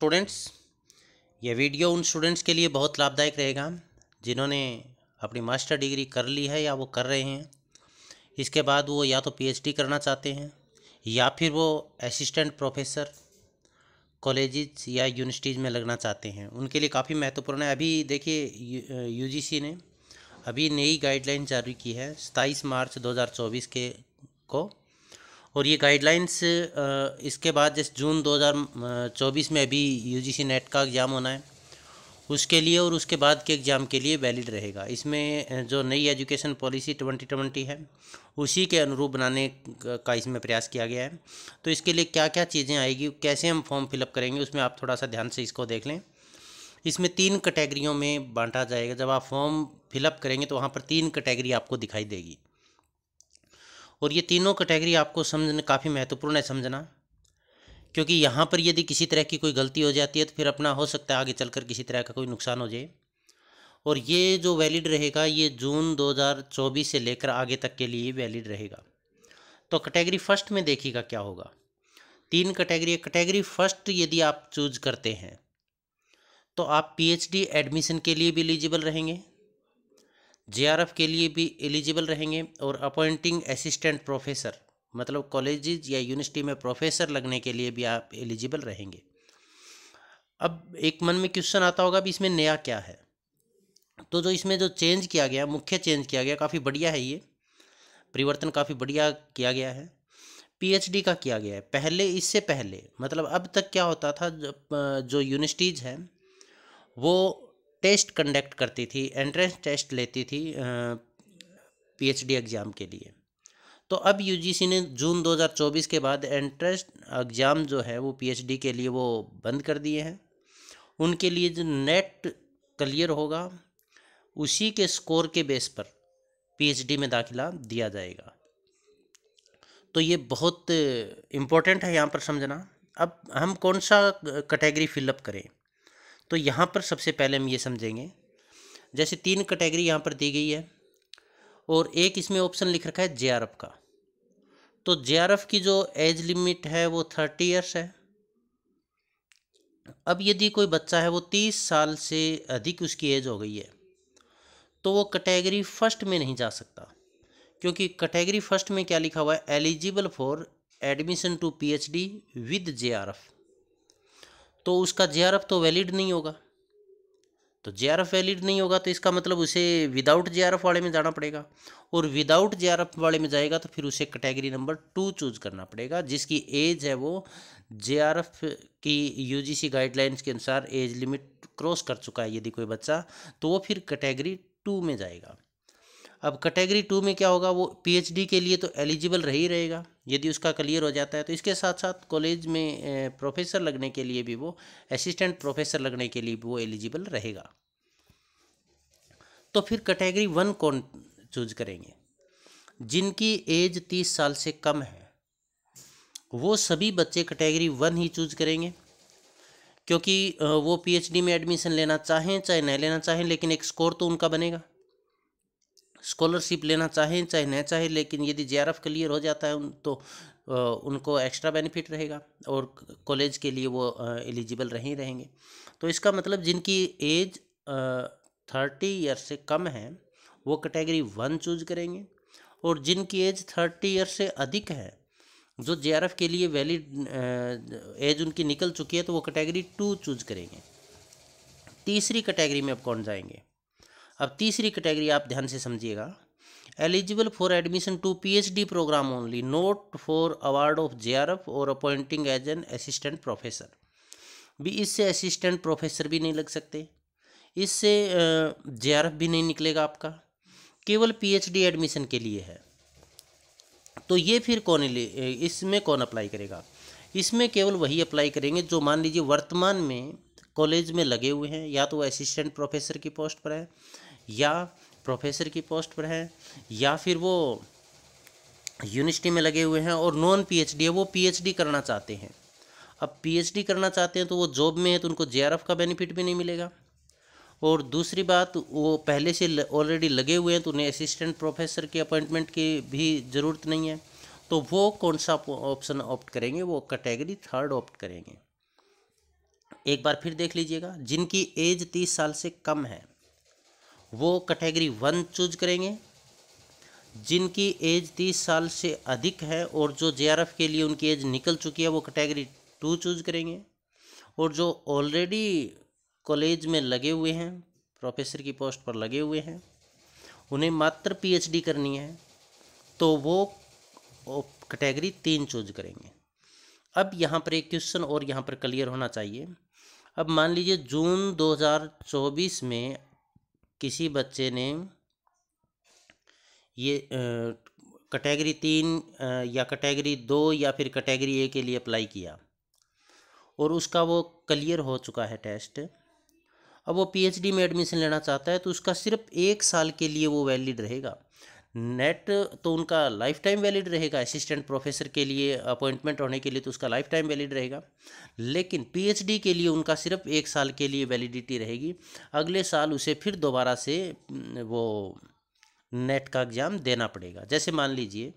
Students ये video उन students के लिए बहुत लाभदायक रहेगा, जिन्होंने अपनी मास्टर डिग्री कर ली है या वो कर रहे हैं। इसके बाद वो या तो पीएचडी करना चाहते हैं, या फिर वो असिस्टेंट प्रोफेसर कॉलेजेस या यूनिवर्सिटीज़ में लगना चाहते हैं। उनके लिए काफ़ी महत्वपूर्ण है। अभी देखिए यूजीसी ने अभी नई गाइडलाइन जारी की है, सताईस मार्च 2024 के को। और ये गाइडलाइंस इसके बाद जैसे जून 2024 में अभी यूजीसी नेट का एग्ज़ाम होना है। उसके लिए और उसके बाद के एग्ज़ाम के लिए वैलिड रहेगा। इसमें जो नई एजुकेशन पॉलिसी ट्वेंटी ट्वेंटी है, उसी के अनुरूप बनाने का इसमें प्रयास किया गया है। तो इसके लिए क्या क्या चीज़ें आएगी, कैसे हम फॉर्म फिलअप करेंगे, उसमें आप थोड़ा सा ध्यान से इसको देख लें। इसमें तीन कैटेगरियों में बांटा जाएगा। जब आप फॉर्म फिलअप करेंगे तो वहाँ पर तीन कैटेगरी आपको दिखाई देगी। और ये तीनों कैटेगरी आपको समझना, काफ़ी महत्वपूर्ण है समझना। क्योंकि यहाँ पर यदि किसी तरह की कोई गलती हो जाती है तो फिर अपना हो सकता है आगे चलकर किसी तरह का कोई नुकसान हो जाए। और ये जो वैलिड रहेगा, ये जून 2024 से लेकर आगे तक के लिए वैलिड रहेगा। तो कैटेगरी फ़र्स्ट में देखिएगा क्या होगा। तीन कैटेगरी कैटेगरी फ़र्स्ट यदि आप चूज़ करते हैं तो आप पीएचडी एडमिशन के लिए भी एलिजिबल रहेंगे। जेआरएफ के लिए भी एलिजिबल रहेंगे और अपॉइंटिंग असिस्टेंट प्रोफेसर मतलब कॉलेजेस या यूनिवर्सिटी में प्रोफेसर लगने के लिए भी आप एलिजिबल रहेंगे। अब एक मन में क्वेश्चन आता होगा भी इसमें नया क्या है? तो जो इसमें जो चेंज किया गया, मुख्य चेंज किया गया, काफ़ी बढ़िया है ये। परिवर्तन काफ़ी बढ़िया किया गया है। पीएचडी का किया गया है। पहले, इससे पहले मतलब अब तक क्या होता था जो यूनिवर्सिटीज़ हैं, वो टेस्ट कंडक्ट करती थी, एंट्रेंस टेस्ट लेती थी पीएचडी एग्ज़ाम के लिए। तो अब यूजीसी ने जून 2024 के बाद एंट्रेंस एग्ज़ाम जो है वो पीएचडी के लिए वो बंद कर दिए हैं। उनके लिए जो नेट क्लियर होगा, उसी के स्कोर के बेस पर पीएचडी में दाखिला दिया जाएगा। तो ये बहुत इम्पोर्टेंट है यहाँ पर समझना। अब हम कौन सा कैटेगरी फिलअप करें? तो यहाँ पर सबसे पहले हम ये समझेंगे। जैसे तीन कैटेगरी यहाँ पर दी गई है और एक इसमें ऑप्शन लिख रखा है जेआरएफ का। तो जेआरएफ की जो एज लिमिट है वो थर्टी ईयर्स है। अब यदि कोई बच्चा है वो तीस साल से अधिक उसकी एज हो गई है तो वो कैटेगरी फ़र्स्ट में नहीं जा सकता। क्योंकि कैटेगरी फ़र्स्ट में क्या लिखा हुआ है? Eligible for admission to PhD with JRF. तो उसका जेआरएफ तो वैलिड नहीं होगा। तो जे वैलिड नहीं होगा तो इसका मतलब उसे विदाउट जे वाले में जाना पड़ेगा। और विदाउट जे वाले में जाएगा तो फिर उसे कैटेगरी नंबर टू चूज़ करना पड़ेगा, जिसकी एज है वो जे की यूजीसी गाइडलाइंस के अनुसार एज लिमिट क्रॉस कर चुका है यदि कोई बच्चा तो वो फिर कैटेगरी टू में जाएगा। अब कैटेगरी टू में क्या होगा? वो पीएचडी के लिए तो एलिजिबल रही रहेगा। यदि उसका क्लियर हो जाता है तो इसके साथ साथ कॉलेज में प्रोफेसर लगने के लिए भी वो असिस्टेंट प्रोफेसर लगने के लिए भी वो एलिजिबल रहेगा। तो फिर कैटेगरी वन कौन चूज़ करेंगे? जिनकी एज तीस साल से कम है, वो सभी बच्चे कैटेगरी वन ही चूज़ करेंगे। क्योंकि वो पीएचडी में एडमिशन लेना चाहें, चाहे नहीं लेना चाहें, लेकिन एक स्कोर तो उनका बनेगा। स्कॉलरशिप लेना चाहें, चाहे न चाहे, लेकिन यदि जे क्लियर हो जाता है तो उनको एक्स्ट्रा बेनिफिट रहेगा और कॉलेज के लिए वो एलिजिबल रहे रहेंगे। तो इसका मतलब जिनकी एज थर्टी ईयर से कम है, वो कैटेगरी वन चूज़ करेंगे और जिनकी एज थर्टी ईयर से अधिक है, जो जे के लिए वैलिड एज उनकी निकल चुकी है तो वो कैटेगरी टू चूज़ करेंगे। तीसरी कैटेगरी में अब कौन जाएँगे? अब तीसरी कैटेगरी आप ध्यान से समझिएगा। Eligible for admission to PhD programme only not for award of JRF और appointing as an assistant professor भी इससे असिस्टेंट प्रोफेसर भी नहीं लग सकते। इससे जेआरएफ भी नहीं निकलेगा आपका। केवल पीएचडी एडमिशन के लिए है। तो ये फिर कौन इसमें कौन अप्लाई करेगा? इसमें केवल वही अप्लाई करेंगे जो मान लीजिए वर्तमान में कॉलेज में लगे हुए हैं। या तो वो असिस्टेंट प्रोफेसर की पोस्ट पर है या प्रोफेसर की पोस्ट पर हैं, या फिर वो यूनिवर्सिटी में लगे हुए हैं और नॉन पीएचडी है, वो पीएचडी करना चाहते हैं। अब पीएचडी करना चाहते हैं तो वो जॉब में है तो उनको जेआरएफ का बेनिफिट भी नहीं मिलेगा। और दूसरी बात, वो पहले से ऑलरेडी लगे हुए हैं तो उन्हें असिस्टेंट प्रोफेसर की अपॉइंटमेंट की भी ज़रूरत नहीं है। तो वो कौन सा ऑप्शन ऑप्ट करेंगे? वो कैटेगरी थर्ड ऑप्ट करेंगे। एक बार फिर देख लीजिएगा, जिनकी एज तीस साल से कम है वो कैटेगरी वन चूज़ करेंगे, जिनकी एज तीस साल से अधिक है और जो जे के लिए उनकी एज निकल चुकी है, वो कैटेगरी टू चूज़ करेंगे। और जो ऑलरेडी कॉलेज में लगे हुए हैं प्रोफेसर की पोस्ट पर लगे हुए हैं, उन्हें मात्र पीएचडी करनी है तो वो कैटेगरी तीन चूज़ करेंगे। अब यहाँ पर एक क्वेश्चन और यहाँ पर क्लियर होना चाहिए। अब मान लीजिए जून 2024 में किसी बच्चे ने ये कैटेगरी तीन या कैटेगरी दो या फिर कैटेगरी ए के लिए अप्लाई किया और उसका वो क्लियर हो चुका है टेस्ट। अब वो पीएचडी में एडमिशन लेना चाहता है तो उसका सिर्फ़ एक साल के लिए वो वैलिड रहेगा। नेट तो उनका लाइफ टाइम वैलिड रहेगा असिस्टेंट प्रोफेसर के लिए अपॉइंटमेंट होने के लिए तो उसका लाइफ टाइम वैलिड रहेगा। लेकिन पीएचडी के लिए उनका सिर्फ़ एक साल के लिए वैलिडिटी रहेगी। अगले साल उसे फिर दोबारा से वो नेट का एग्ज़ाम देना पड़ेगा। जैसे मान लीजिए,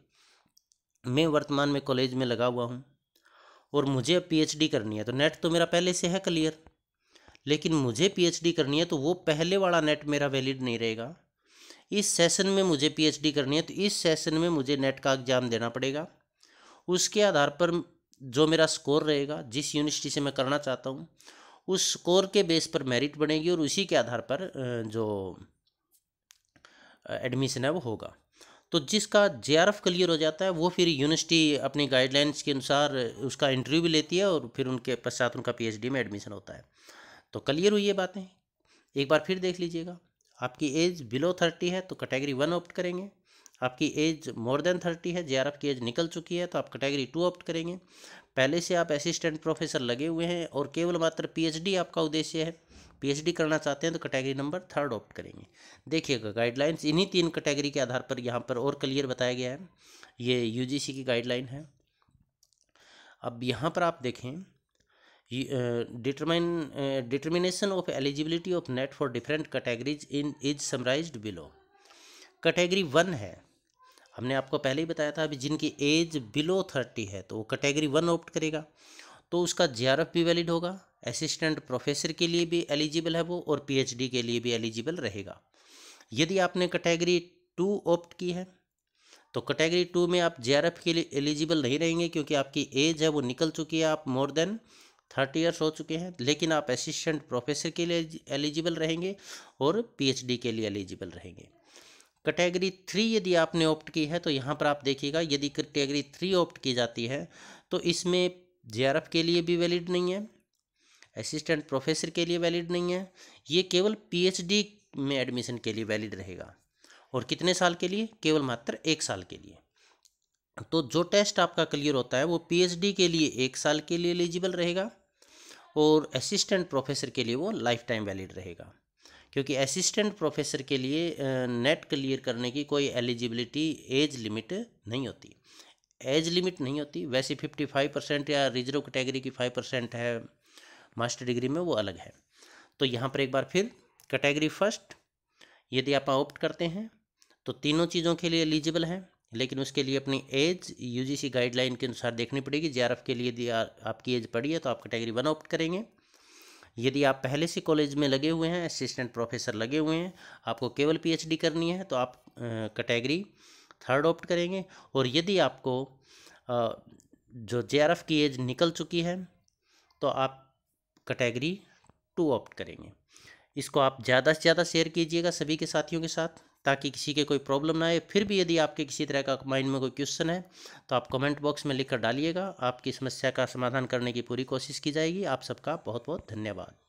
मैं वर्तमान में कॉलेज में लगा हुआ हूँ और मुझे अब पीएचडी करनी है तो नेट तो मेरा पहले से है क्लियर लेकिन मुझे पीएचडी करनी है तो वो पहले वाला नेट मेरा वैलिड नहीं रहेगा। इस सेशन में मुझे पीएचडी करनी है तो इस सेशन में मुझे नेट का एग्ज़ाम देना पड़ेगा। उसके आधार पर जो मेरा स्कोर रहेगा, जिस यूनिवर्सिटी से मैं करना चाहता हूँ, उस स्कोर के बेस पर मेरिट बनेगी और उसी के आधार पर जो एडमिशन है वो होगा। तो जिसका जे आर एफ़ क्लियर हो जाता है, वो फिर यूनिवर्सिटी अपनी गाइडलाइंस के अनुसार उसका इंटरव्यू भी लेती है और फिर उनके पश्चात उनका पीएचडी में एडमिशन होता है। तो क्लियर हुई ये बातें? एक बार फिर देख लीजिएगा। आपकी एज बिलो थर्टी है तो कैटेगरी वन ऑप्ट करेंगे। आपकी एज मोर देन थर्टी है, जे की एज निकल चुकी है तो आप कैटेगरी टू ऑप्ट करेंगे। पहले से आप असिस्टेंट प्रोफेसर लगे हुए हैं और केवल मात्र पीएचडी आपका उद्देश्य है। पीएचडी करना चाहते हैं तो कैटेगरी नंबर थर्ड ऑप्ट करेंगे। देखिएगा गाइडलाइंस इन्हीं तीन कैटेगरी के आधार पर यहाँ पर और क्लियर बताया गया है। ये यूजीसी की गाइडलाइन है। अब यहाँ पर आप देखें determine determination of eligibility of NET for different categories in is summarised below category one है। हमने आपको पहले ही बताया था अभी जिनकी एज बिलो थर्टी है तो वो कैटेगरी वन ऑप्ट करेगा। तो उसका जे भी वैलिड होगा। असिस्टेंट प्रोफेसर के लिए भी एलिजिबल है वो और पीएचडी के लिए भी एलिजिबल रहेगा। यदि आपने कैटेगरी टू ऑप्ट की है तो कैटेगरी टू में आप जे के लिए एलिजिबल नहीं रहेंगे क्योंकि आपकी एज है, वो निकल चुकी है आप मोर देन थर्टी ईयर्स हो चुके हैं, लेकिन आप असिस्टेंट प्रोफेसर के लिए एलिजिबल रहेंगे और पीएचडी के लिए एलिजिबल रहेंगे। कैटेगरी थ्री यदि आपने ऑप्ट की है तो यहाँ पर आप देखिएगा, यदि कैटेगरी थ्री ऑप्ट की जाती है तो इसमें जेआरएफ के लिए भी वैलिड नहीं है, असिस्टेंट प्रोफेसर के लिए वैलिड नहीं है, ये केवल पीएचडी में एडमिशन के लिए वैलिड रहेगा। और कितने साल के लिए? केवल मात्र एक साल के लिए। तो जो टेस्ट आपका क्लियर होता है, वो पीएचडी के लिए एक साल के लिए एलिजिबल रहेगा और असिस्टेंट प्रोफेसर के लिए वो लाइफ टाइम वैलिड रहेगा। क्योंकि असिस्टेंट प्रोफेसर के लिए नेट क्लियर करने की कोई एलिजिबिलिटी एज लिमिट नहीं होती। एज लिमिट नहीं होती, वैसे फिफ्टी फाइव परसेंट या रिज़र्व कैटेगरी की फाइव परसेंट है मास्टर डिग्री में वो अलग है। तो यहाँ पर एक बार फिर कैटेगरी फ़र्स्ट यदि आप ऑप्ट करते हैं तो तीनों चीज़ों के लिए एलिजिबल हैं। लेकिन उसके लिए अपनी एज यूजीसी गाइडलाइन के अनुसार देखनी पड़ेगी। जेआरएफ के लिए यदि आपकी एज पड़ी है तो आप कैटेगरी वन ऑप्ट करेंगे। यदि आप पहले से कॉलेज में लगे हुए हैं असिस्टेंट प्रोफेसर लगे हुए हैं, आपको केवल पीएचडी करनी है तो आप कैटेगरी थर्ड ऑप्ट करेंगे। और यदि आपको जो जेआरएफ की एज निकल चुकी है तो आप कैटेगरी टू ऑप्ट करेंगे। इसको आप ज़्यादा से ज़्यादा शेयर कीजिएगा सभी के साथियों के साथ। ताकि किसी के कोई प्रॉब्लम ना आए। फिर भी यदि आपके किसी तरह का माइंड में कोई क्वेश्चन है तो आप कमेंट बॉक्स में लिखकर डालिएगा। आपकी समस्या का समाधान करने की पूरी कोशिश की जाएगी। आप सबका बहुत बहुत धन्यवाद।